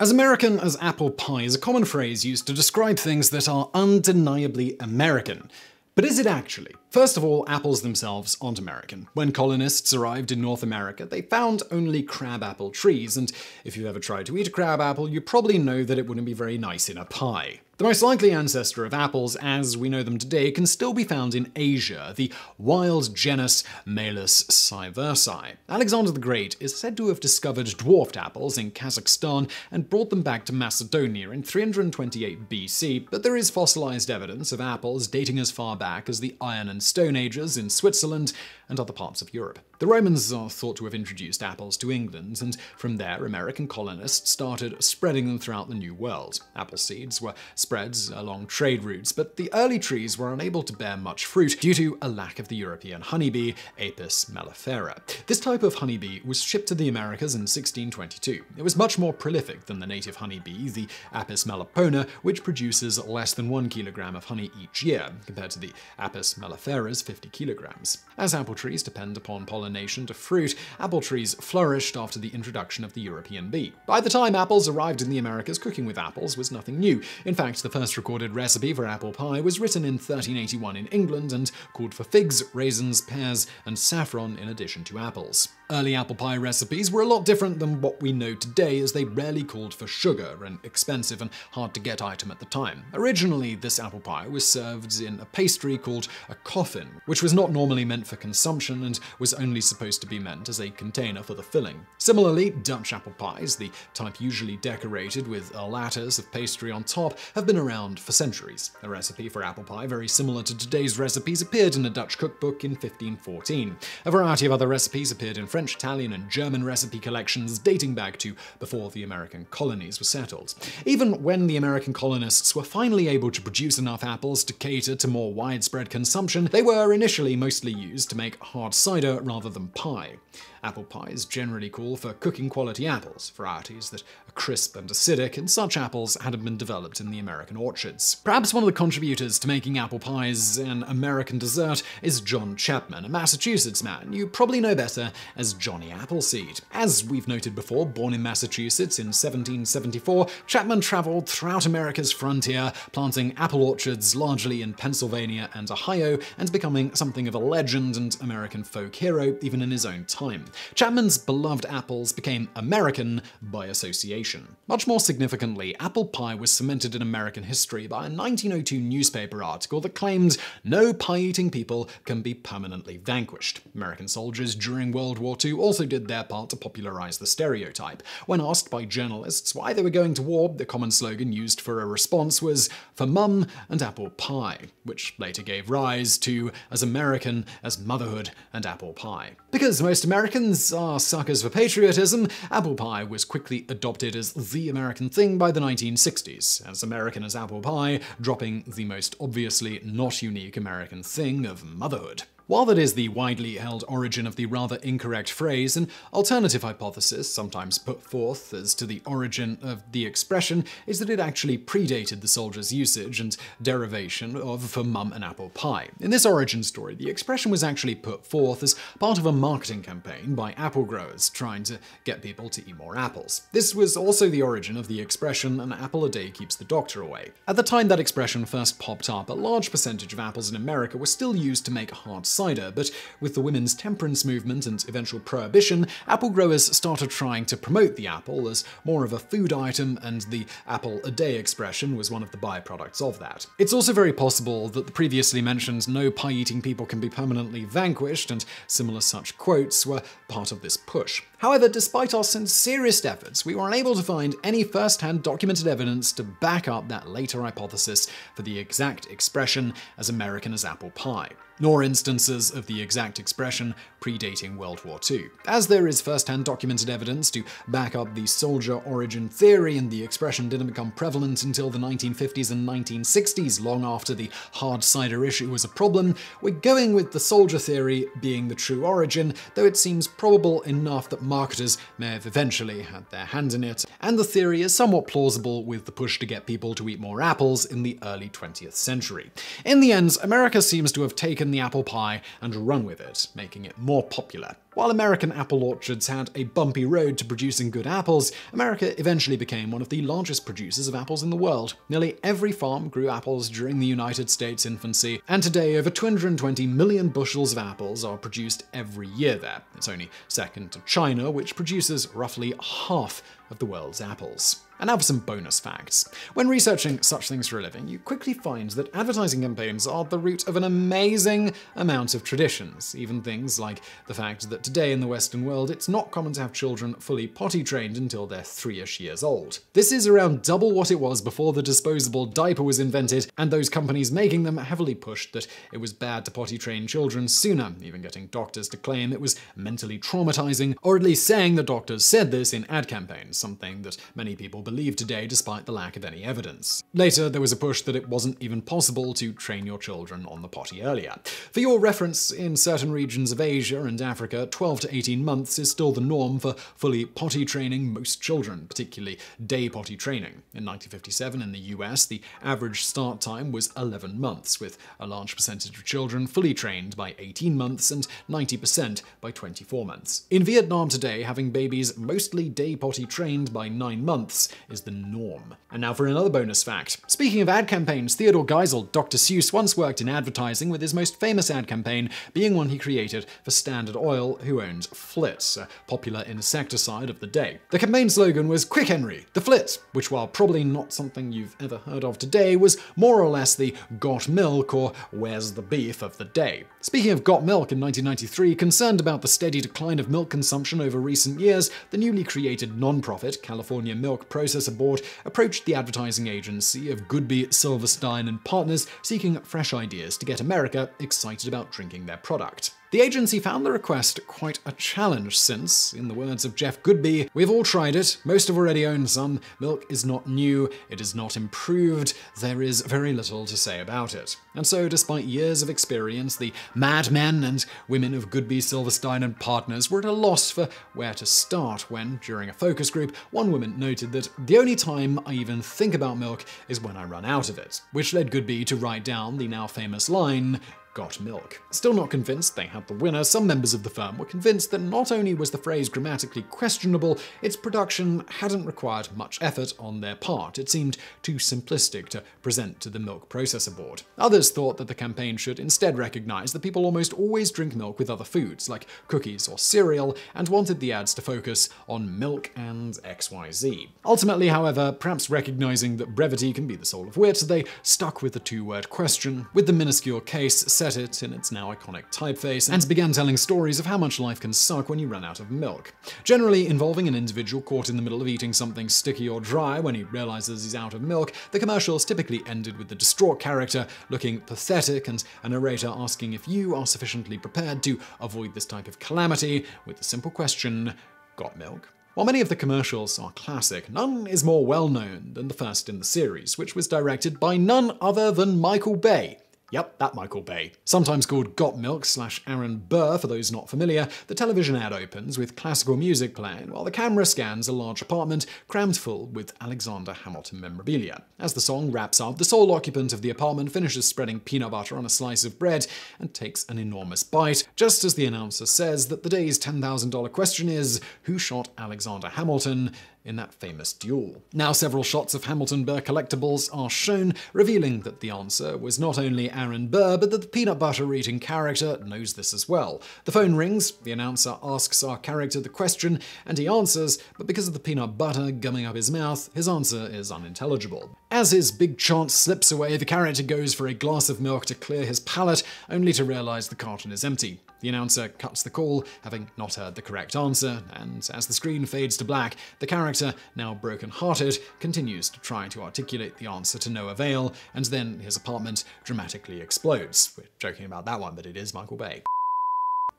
As American as apple pie is a common phrase used to describe things that are undeniably American. But is it actually? First of all, apples themselves aren't American. When colonists arrived in North America, they found only crabapple trees, and if you've ever tried to eat a crabapple, you probably know that it wouldn't be very nice in a pie. The most likely ancestor of apples, as we know them today, can still be found in Asia, the wild genus Malus sieversii. Alexander the Great is said to have discovered dwarfed apples in Kazakhstan and brought them back to Macedonia in 328 BC, but there is fossilized evidence of apples dating as far back as the Iron and Stone Ages in Switzerland and other parts of Europe. The Romans are thought to have introduced apples to England, and from there, American colonists started spreading them throughout the New World. Apple seeds were spread along trade routes, but the early trees were unable to bear much fruit due to a lack of the European honeybee, Apis mellifera. This type of honeybee was shipped to the Americas in 1622. It was much more prolific than the native honeybee, the Apis melipona, which produces less than one kilogram of honey each year, compared to the Apis mellifera's 50 kilograms. As apple trees depend upon pollination to fruit, apple trees flourished after the introduction of the European bee. By the time apples arrived in the Americas, cooking with apples was nothing new. In fact, the first recorded recipe for apple pie was written in 1381 in England and called for figs, raisins, pears, and saffron in addition to apples. Early apple pie recipes were a lot different than what we know today as they rarely called for sugar, an expensive and hard to get item at the time. Originally, this apple pie was served in a pastry called a coffin, which was not normally meant for consumption and was only supposed to be meant as a container for the filling. Similarly, Dutch apple pies, the type usually decorated with a lattice of pastry on top, have been around for centuries. A recipe for apple pie very similar to today's recipes appeared in a Dutch cookbook in 1514. A variety of other recipes appeared in French, Italian, and German recipe collections dating back to before the American colonies were settled. Even when the American colonists were finally able to produce enough apples to cater to more widespread consumption, they were initially mostly used to make hard cider rather than pie. Apple pies generally call for cooking quality apples, varieties that are crisp and acidic, and such apples hadn't been developed in the American orchards. Perhaps one of the contributors to making apple pies an American dessert is John Chapman, a Massachusetts man you probably know better as Johnny Appleseed. As we've noted before, born in Massachusetts in 1774, Chapman traveled throughout America's frontier, planting apple orchards largely in Pennsylvania and Ohio, and becoming something of a legend and American folk hero even in his own time. Chapman's beloved apples became American by association. Much more significantly, apple pie was cemented in American history by a 1902 newspaper article that claimed no pie-eating people can be permanently vanquished. American soldiers during World War II also did their part to popularize the stereotype. When asked by journalists why they were going to war, the common slogan used for a response was for mum and apple pie, which later gave rise to as American as motherhood and apple pie. Because most Americans are suckers for patriotism, apple pie was quickly adopted as the American thing by the 1960s, as American as apple pie, dropping the most obviously not unique American thing of motherhood. While that is the widely held origin of the rather incorrect phrase, an alternative hypothesis, sometimes put forth as to the origin of the expression, is that it actually predated the soldier's usage and derivation of for mum and apple pie. In this origin story, the expression was actually put forth as part of a marketing campaign by apple growers trying to get people to eat more apples. This was also the origin of the expression, an apple a day keeps the doctor away. At the time that expression first popped up, a large percentage of apples in America were still used to make hard cider, but with the women's temperance movement and eventual prohibition, apple growers started trying to promote the apple as more of a food item, and the apple a day expression was one of the byproducts of that. It's also very possible that the previously mentioned no pie eating people can be permanently vanquished and similar such quotes were part of this push. However, despite our sincerest efforts, we were unable to find any first hand documented evidence to back up that later hypothesis for the exact expression as American as apple pie nor instances of the exact expression predating World War II. As there is first-hand documented evidence to back up the soldier origin theory, and the expression didn't become prevalent until the 1950s and 1960s, long after the hard cider issue was a problem, we're going with the soldier theory being the true origin, though it seems probable enough that marketers may have eventually had their hand in it, and the theory is somewhat plausible with the push to get people to eat more apples in the early 20th century. In the end, America seems to have taken the apple pie and run with it, making it more popular. While American apple orchards had a bumpy road to producing good apples, America eventually became one of the largest producers of apples in the world. Nearly every farm grew apples during the United States infancy, and today over 220 million bushels of apples are produced every year there. It's only second to China, which produces roughly half of the world's apples. And now for some bonus facts. When researching such things for a living, you quickly find that advertising campaigns are the root of an amazing amount of traditions. Even things like the fact that today in the Western world, it's not common to have children fully potty trained until they're three-ish years old. This is around double what it was before the disposable diaper was invented, and those companies making them heavily pushed that it was bad to potty train children sooner, even getting doctors to claim it was mentally traumatizing, or at least saying the doctors said this in ad campaigns, something that many people believe today despite the lack of any evidence. Later, there was a push that it wasn't even possible to train your children on the potty earlier. For your reference, in certain regions of Asia and Africa, 12 to 18 months is still the norm for fully potty training most children, particularly day potty training. In 1957 in the US, the average start time was 11 months, with a large percentage of children fully trained by 18 months and 90% by 24 months. In Vietnam today, having babies mostly day potty trained by 9 months is the norm. And now for another bonus fact. Speaking of ad campaigns, Theodore Geisel, Dr. Seuss, once worked in advertising with his most famous ad campaign being one he created for Standard Oil, who owns Flit, a popular insecticide of the day. The campaign slogan was Quick Henry, the Flit, which while probably not something you've ever heard of today, was more or less the Got Milk or Where's the Beef of the day. Speaking of Got Milk in 1993, concerned about the steady decline of milk consumption over recent years, the newly created non-profit California Milk Processor Board approached the advertising agency of Goodby, Silverstein and Partners seeking fresh ideas to get America excited about drinking their product. The agency found the request quite a challenge since, in the words of Jeff Goodby, we've all tried it, most have already owned some, milk is not new, it is not improved, there is very little to say about it. And so, despite years of experience, the madmen and women of Goodby, Silverstein and Partners were at a loss for where to start when, during a focus group, one woman noted that the only time I even think about milk is when I run out of it, which led Goodby to write down the now famous line, got milk. Still not convinced they had the winner, some members of the firm were convinced that not only was the phrase grammatically questionable, its production hadn't required much effort on their part. It seemed too simplistic to present to the milk processor board. Others thought that the campaign should instead recognize that people almost always drink milk with other foods, like cookies or cereal, and wanted the ads to focus on milk and XYZ. Ultimately, however, perhaps recognizing that brevity can be the soul of wit, they stuck with the two-word question, with the minuscule case set it in its now iconic typeface, and began telling stories of how much life can suck when you run out of milk. Generally involving an individual caught in the middle of eating something sticky or dry when he realizes he's out of milk, the commercials typically ended with the distraught character looking pathetic and a narrator asking if you are sufficiently prepared to avoid this type of calamity with the simple question, got milk? While many of the commercials are classic, none is more well known than the first in the series, which was directed by none other than Michael Bay. Yep, that Michael Bay. Sometimes called Got Milk slash Aaron Burr for those not familiar, the television ad opens with classical music playing while the camera scans a large apartment crammed full with Alexander Hamilton memorabilia. As the song wraps up, the sole occupant of the apartment finishes spreading peanut butter on a slice of bread and takes an enormous bite, just as the announcer says that the day's $10,000 question is Who shot Alexander Hamilton? In that famous duel. Now several shots of Hamilton Burr collectibles are shown, revealing that the answer was not only Aaron Burr, but that the peanut butter eating character knows this as well. The phone rings, the announcer asks our character the question, and he answers, but because of the peanut butter gumming up his mouth, his answer is unintelligible. As his big chance slips away, the character goes for a glass of milk to clear his palate, only to realize the carton is empty. The announcer cuts the call, having not heard the correct answer, and as the screen fades to black, the character, now broken-hearted, continues to try to articulate the answer to no avail, and then his apartment dramatically explodes. We're joking about that one, but it is Michael Bay.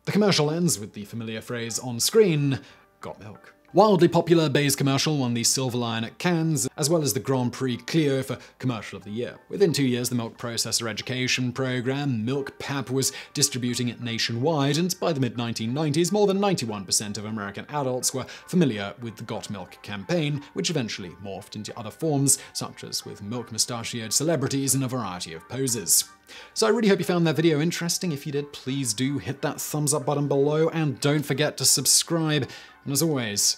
The commercial ends with the familiar phrase on screen, got milk. Wildly popular, Bay's commercial won the Silver Lion at Cannes, as well as the Grand Prix Clio for Commercial of the Year. Within two years, the milk processor education program, MilkPEP, was distributing it nationwide, and by the mid-1990s, more than 91% of American adults were familiar with the Got Milk campaign, which eventually morphed into other forms, such as with milk mustachioed celebrities in a variety of poses. So I really hope you found that video interesting. If you did, please do hit that thumbs up button below and don't forget to subscribe. And as always,